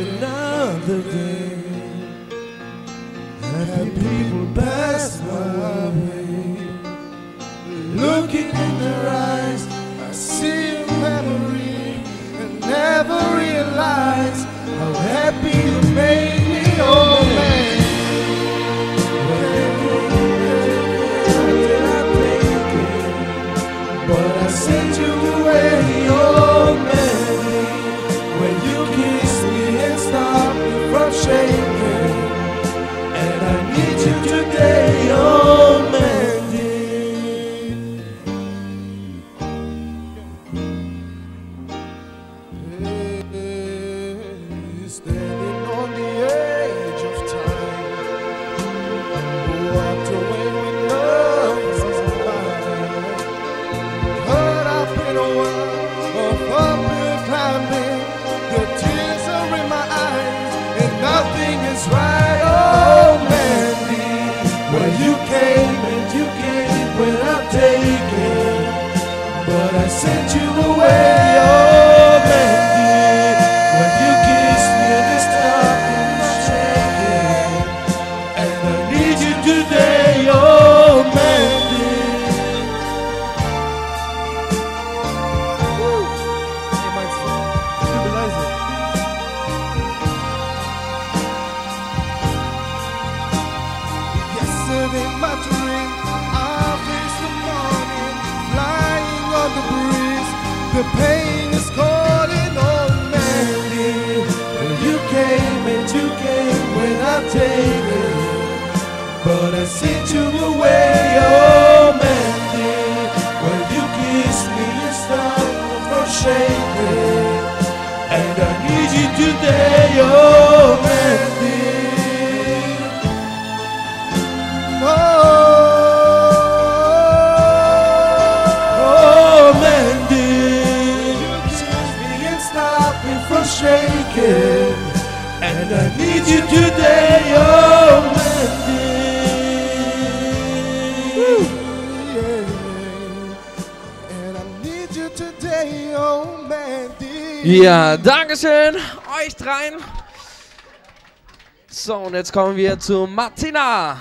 another day Happy people pass my way Looking in their eyes, is right. Oh, when you came and you gave without taking, but I sent you Yesterday my dream I faced the morning Flying on the breeze. The pain is calling on Mandy When you came and you came without taking But I sent you away, oh Mandy. When you kissed me and stopped from shaking. And I need you today, oh shaking, and I need you today, oh, Mandy. Ja, Dankeschön euch dreien. So, und jetzt kommen wir zu Martina.